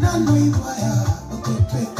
Nanu ibaya, okotweka.